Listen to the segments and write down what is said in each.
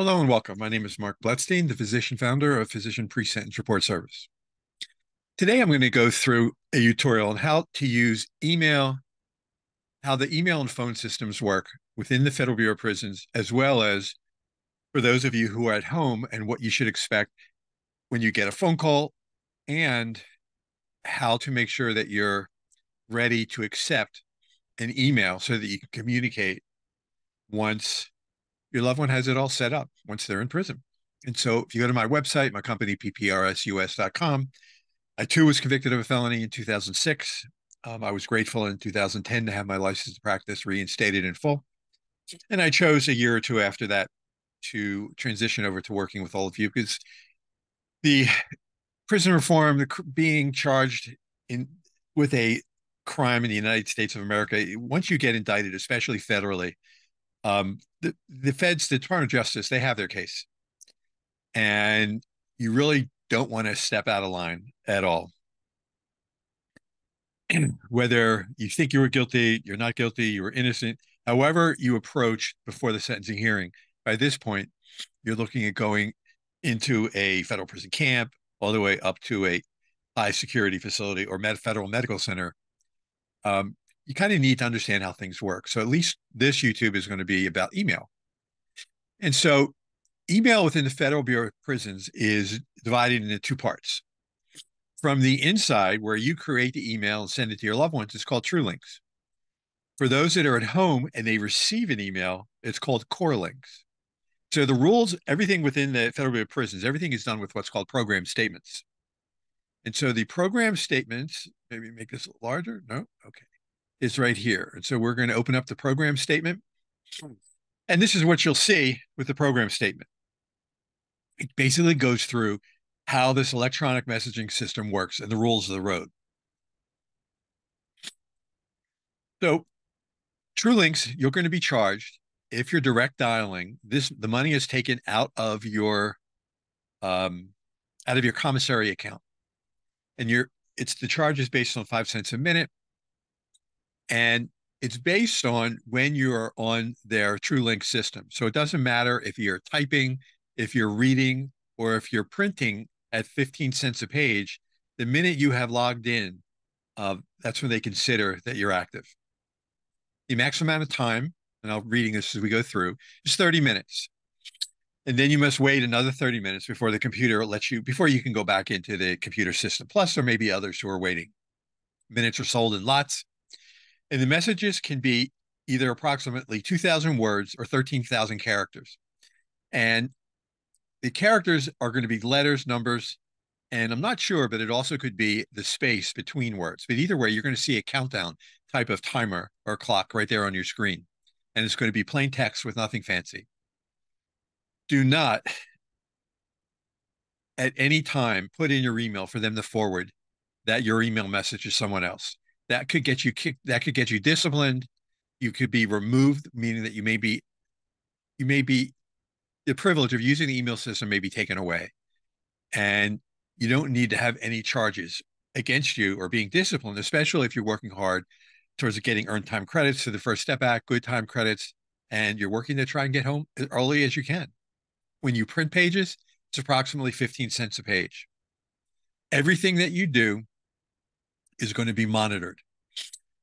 Hello and welcome. My name is Marc Blatstein, the physician founder of Physician Pre-Sentence Report Service. Today I'm going to go through a tutorial on how to use email, how the email and phone systems work within the Federal Bureau of Prisons, as well as for those of you who are at home and what you should expect when you get a phone call and how to make sure that you're ready to accept an email so that you can communicate once your loved one has it all set up once they're in prison. And so if you go to my website, my company, pprsus.com, I too was convicted of a felony in 2006. Um, I was grateful in 2010 to have my license to practice reinstated in full. And I chose a year or two after that to transition over to working with all of you because the prison reform, the being charged in with a crime in the United States of America, once you get indicted, especially federally, um, the, the feds, the Department of Justice, they have their case. And you really don't want to step out of line at all. Whether you think you were guilty, you're not guilty, you were innocent, however you approach before the sentencing hearing, by this point, you're looking at going into a federal prison camp all the way up to a high security facility or med- federal medical center. Um, you kind of need to understand how things work. So at least this YouTube is going to be about email. And so email within the Federal Bureau of Prisons is divided into two parts. From the inside, where you create the email and send it to your loved ones, it's called TRULINCS. For those that are at home and they receive an email, it's called CorrLinks. So the rules, everything within the Federal Bureau of Prisons, everything is done with what's called program statements. And so the program statements, maybe make this larger. No, okay is right here. And so we're going to open up the program statement. And this is what you'll see with the program statement. It basically goes through how this electronic messaging system works and the rules of the road. So TRULINCS, you're going to be charged if you're direct dialing. This the money is taken out of your um, out of your commissary account, and you're it's the charge is based on five cents a minute. And it's based on when you're on their TrueLink system. So it doesn't matter if you're typing, if you're reading, or if you're printing at 15 cents a page. The minute you have logged in, uh, that's when they consider that you're active. The maximum amount of time, and I'll reading this as we go through, is 30 minutes. And then you must wait another 30 minutes before the computer lets you, before you can go back into the computer system. Plus, there may be others who are waiting. Minutes are sold in lots. And the messages can be either approximately 2,000 words or 13,000 characters. And the characters are going to be letters, numbers, and I'm not sure, but it also could be the space between words. But either way, you're going to see a countdown type of timer or clock right there on your screen. And it's going to be plain text with nothing fancy. Do not at any time put in your email for them to forward that your email message to someone else that could get you kicked that could get you disciplined. You could be removed meaning that you may be you may be the privilege of using the email system may be taken away. And you don't need to have any charges against you or being disciplined especially if you're working hard towards getting earned time credits to the first step back good time credits and you're working to try and get home as early as you can. When you print pages it's approximately 15 cents a page. Everything that you do is going to be monitored.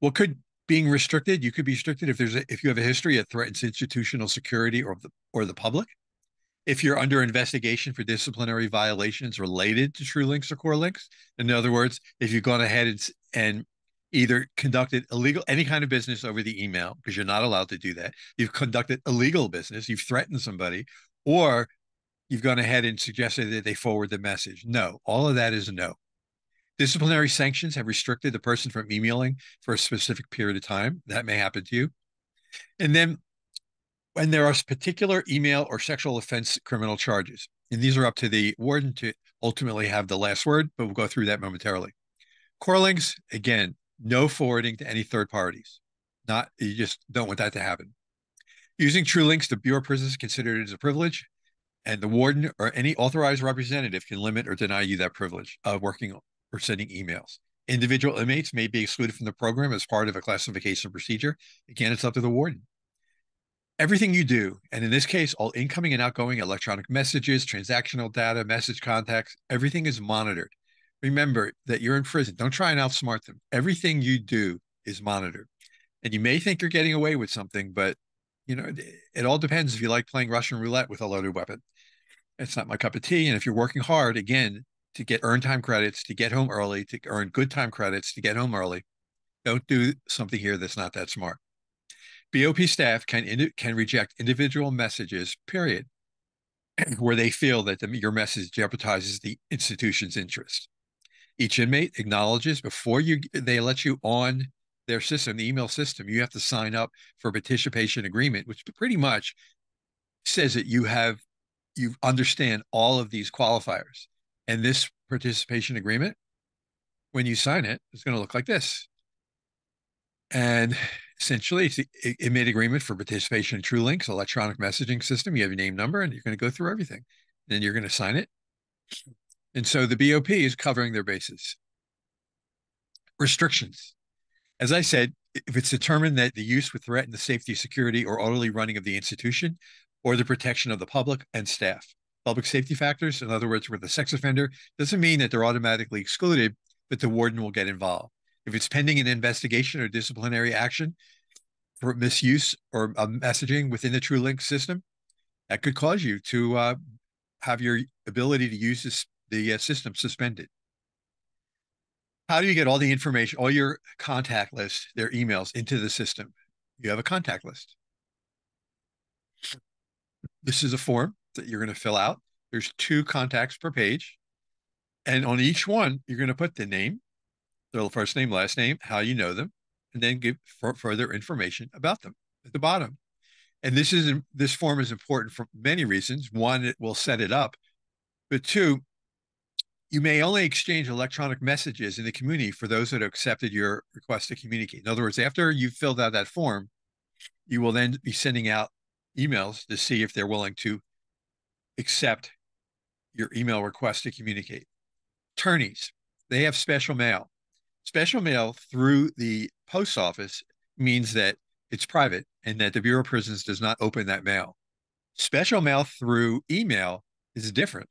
What could being restricted? You could be restricted if there's a, if you have a history that threatens institutional security or the or the public. If you're under investigation for disciplinary violations related to TRULINCS or CorrLinks, in other words, if you've gone ahead and, and either conducted illegal any kind of business over the email because you're not allowed to do that, you've conducted illegal business, you've threatened somebody, or you've gone ahead and suggested that they forward the message. No, all of that is no. Disciplinary sanctions have restricted the person from emailing for a specific period of time. That may happen to you. And then when there are particular email or sexual offense criminal charges, and these are up to the warden to ultimately have the last word, but we'll go through that momentarily. CorrLinks, again, no forwarding to any third parties. Not you just don't want that to happen. Using TRULINCS, the Bureau of Prisons considered it as a privilege, and the warden or any authorized representative can limit or deny you that privilege of working or sending emails. Individual inmates may be excluded from the program as part of a classification procedure. Again, it's up to the warden. everything you do, and in this case, all incoming and outgoing electronic messages, transactional data, message contacts, everything is monitored. Remember that you're in prison. Don't try and outsmart them. Everything you do is monitored. And you may think you're getting away with something, but you know, it, it all depends if you like playing Russian roulette with a loaded weapon. It's not my cup of tea. And if you're working hard, again, to get earn time credits, to get home early, to earn good time credits, to get home early, don't do something here that's not that smart. BOP staff can can reject individual messages, period, where they feel that the, your message jeopardizes the institution's interest. Each inmate acknowledges before you they let you on their system, the email system, you have to sign up for a participation agreement, which pretty much says that you have you understand all of these qualifiers. And this participation agreement, when you sign it, is going to look like this. And essentially, it's the inmate agreement for participation in TRULINCS electronic messaging system. You have your name, number, and you're going to go through everything. Then you're going to sign it. And so the BOP is covering their bases. Restrictions. As I said, if it's determined that the use would threaten the safety, security, or orderly running of the institution or the protection of the public and staff. Public safety factors, in other words, with a sex offender, doesn't mean that they're automatically excluded, but the warden will get involved. If it's pending an investigation or disciplinary action for misuse or uh, messaging within the TrueLink system, that could cause you to uh, have your ability to use this, the uh, system suspended. How do you get all the information, all your contact list, their emails into the system? You have a contact list. This is a form that you're going to fill out. There's two contacts per page. And on each one, you're going to put the name, their first name, last name, how you know them, and then give further information about them at the bottom. And this is this form is important for many reasons. One, it will set it up, but two, you may only exchange electronic messages in the community for those that have accepted your request to communicate. In other words, after you've filled out that form, you will then be sending out emails to see if they're willing to accept your email request to communicate. Attorneys, they have special mail. Special mail through the post office means that it's private and that the Bureau of Prisons does not open that mail. Special mail through email is different.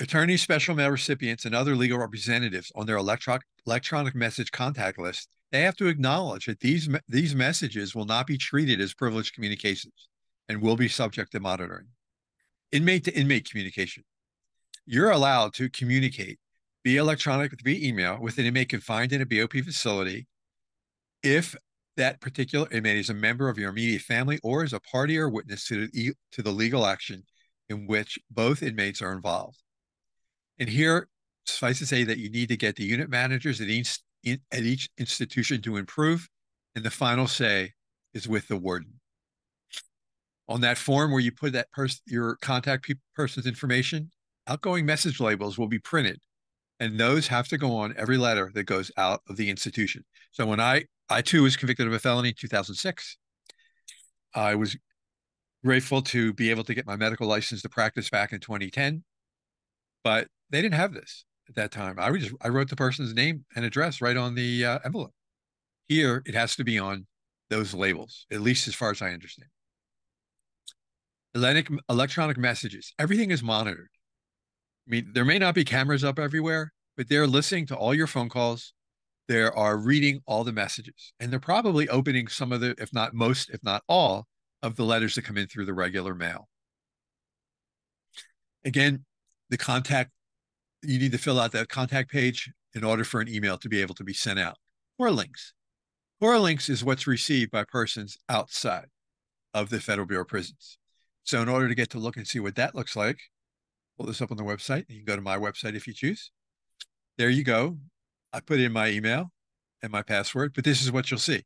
Attorneys, special mail recipients, and other legal representatives on their electronic electronic message contact list, they have to acknowledge that these these messages will not be treated as privileged communications and will be subject to monitoring. Inmate to inmate communication. You're allowed to communicate via electronic, via email with an inmate confined in a BOP facility if that particular inmate is a member of your immediate family or is a party or witness to the, to the legal action in which both inmates are involved. And here, suffice to say that you need to get the unit managers at each, at each institution to improve, and the final say is with the warden. On that form where you put that person, your contact person's information, outgoing message labels will be printed and those have to go on every letter that goes out of the institution. So when I I too was convicted of a felony in 2006, I was grateful to be able to get my medical license to practice back in 2010, but they didn't have this at that time. I just I wrote the person's name and address right on the uh, envelope. Here it has to be on those labels, at least as far as I understand. Electronic, electronic messages, everything is monitored. I mean, there may not be cameras up everywhere, but they're listening to all your phone calls. They are reading all the messages, and they're probably opening some of the, if not most, if not all, of the letters that come in through the regular mail. Again, the contact, you need to fill out that contact page in order for an email to be able to be sent out. Or links. Or links is what's received by persons outside of the Federal Bureau of Prisons. So in order to get to look and see what that looks like, pull this up on the website. You can go to my website if you choose. There you go. I put in my email and my password, but this is what you'll see.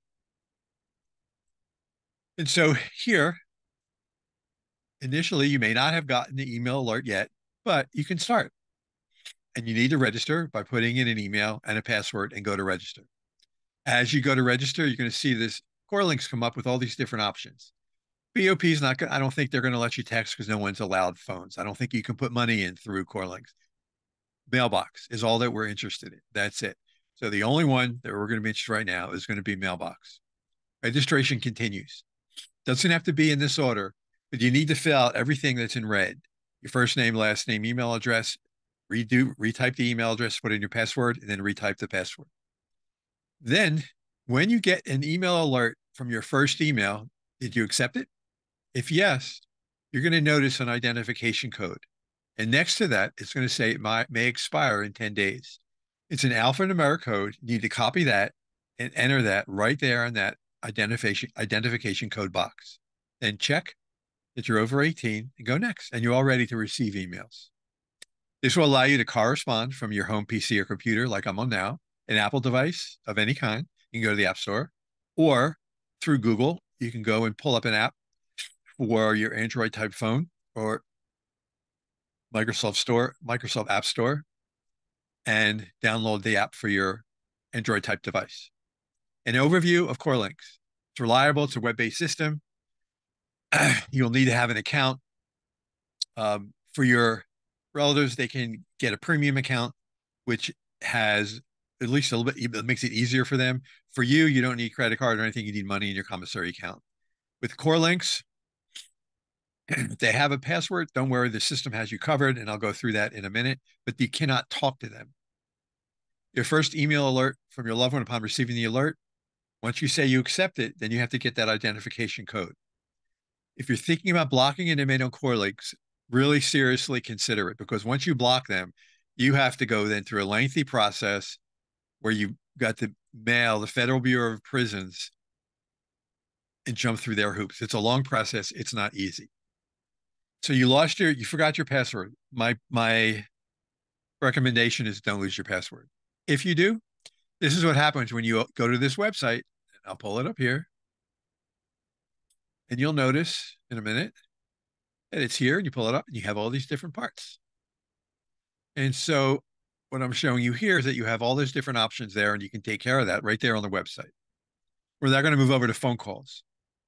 And so here, initially, you may not have gotten the email alert yet, but you can start. And you need to register by putting in an email and a password and go to register. As you go to register, you're going to see this CorrLinks come up with all these different options. BOP is not. I don't think they're going to let you text because no one's allowed phones. I don't think you can put money in through links. Mailbox is all that we're interested in. That's it. So the only one that we're going to be interested right now is going to be mailbox. Registration continues. Doesn't have to be in this order, but you need to fill out everything that's in red. Your first name, last name, email address, redo, retype the email address, put in your password, and then retype the password. Then when you get an email alert from your first email, did you accept it? If yes, you're going to notice an identification code. And next to that, it's going to say it may expire in 10 days. It's an alphanumeric code. You need to copy that and enter that right there in that identification identification code box. Then check that you're over 18 and go next, and you're all ready to receive emails. This will allow you to correspond from your home PC or computer, like I'm on now, an Apple device of any kind. You can go to the App Store, or through Google, you can go and pull up an app for your Android type phone or Microsoft Store, Microsoft App Store, and download the app for your Android type device. An overview of CorrLinks. It's reliable, it's a web based system. You'll need to have an account. Um, for your relatives, they can get a premium account, which has at least a little bit, it makes it easier for them. For you, you don't need credit card or anything. You need money in your commissary account. With CorrLinks, they have a password. Don't worry, the system has you covered, and I'll go through that in a minute. But you cannot talk to them. Your first email alert from your loved one upon receiving the alert, once you say you accept it, then you have to get that identification code. If you're thinking about blocking an inmate on CorrLinks, really seriously consider it because once you block them, you have to go then through a lengthy process where you got to mail the Federal Bureau of Prisons and jump through their hoops. It's a long process. It's not easy. So you lost your, you forgot your password. My my recommendation is don't lose your password. If you do, this is what happens when you go to this website. I'll pull it up here. And you'll notice in a minute that it's here and you pull it up and you have all these different parts. And so what I'm showing you here is that you have all those different options there and you can take care of that right there on the website. We're now going to move over to phone calls.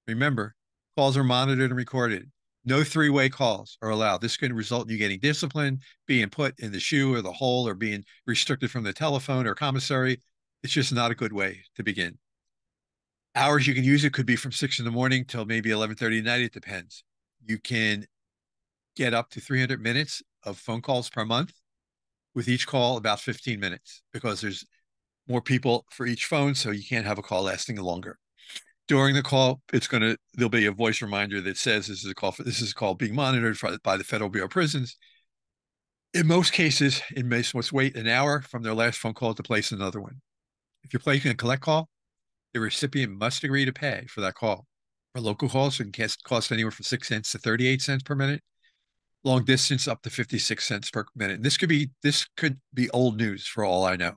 Remember, calls are monitored and recorded. No three way calls are allowed. This can result in you getting disciplined, being put in the shoe or the hole, or being restricted from the telephone or commissary. It's just not a good way to begin. Hours you can use it could be from six in the morning till maybe 11:30 at night. It depends. You can get up to 300 minutes of phone calls per month, with each call about 15 minutes because there's more people for each phone, so you can't have a call lasting longer during the call, it's going to there'll be a voice reminder that says this is a call for this is a call being monitored for, by the Federal Bureau of Prisons. In most cases, it inmates must wait an hour from their last phone call to place another one. If you're placing a collect call, the recipient must agree to pay for that call. For local calls, it can cost anywhere from six cents to 38 cents per minute. Long distance up to 56 cents per minute. And this could be this could be old news for all I know.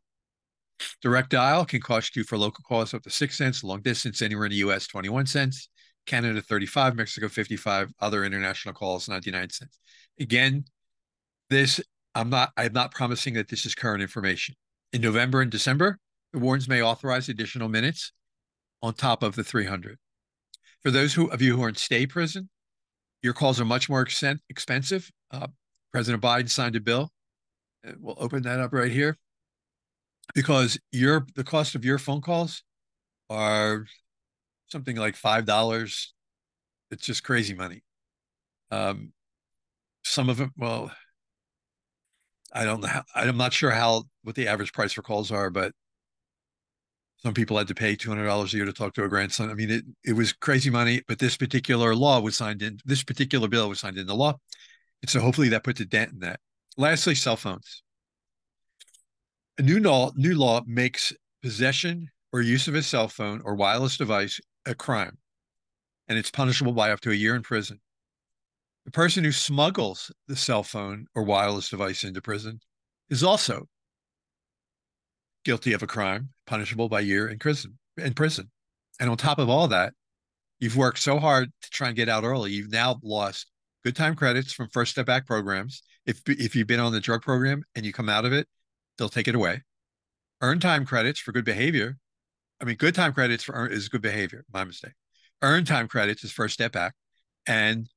Direct dial can cost you for local calls up to six cents, long distance anywhere in the US, 21 cents, Canada 35, Mexico 55, other international calls 99 cents. Again, this I'm not I'm not promising that this is current information. In November and December, the wardens may authorize additional minutes on top of the 300. For those who, of you who are in state prison, your calls are much more expensive. Uh, President Biden signed a bill. We'll open that up right here because your the cost of your phone calls are something like five dollars. It's just crazy money. Um, some of them, well, I don't know. How, I'm not sure how what the average price for calls are, but some people had to pay two hundred dollars a year to talk to a grandson. I mean, it it was crazy money. But this particular law was signed in. This particular bill was signed into law, and so hopefully that puts a dent in that. Lastly, cell phones. A new law, new law makes possession or use of a cell phone or wireless device a crime, and it's punishable by up to a year in prison. The person who smuggles the cell phone or wireless device into prison is also guilty of a crime, punishable by year in prison. In prison, and on top of all that, you've worked so hard to try and get out early. You've now lost good time credits from First Step Back programs. If if you've been on the drug program and you come out of it, they'll take it away. Earn time credits for good behavior. I mean, good time credits for earn, is good behavior. My mistake. Earn time credits is first step back, and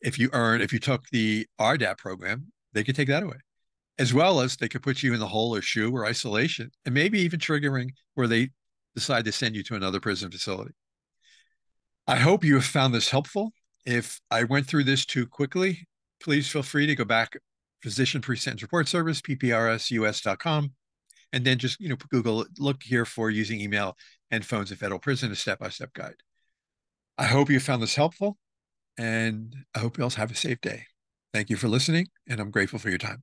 if you earn, if you took the RDAP program, they could take that away, as well as they could put you in the hole or shoe or isolation, and maybe even triggering where they decide to send you to another prison facility. I hope you have found this helpful. If I went through this too quickly, please feel free to go back Physician Pre-Sentence Report Service, pprsus.com, and then just you know Google look here for using email and phones in federal prison, a step-by-step guide. I hope you found this helpful, and I hope you all have a safe day. Thank you for listening, and I'm grateful for your time.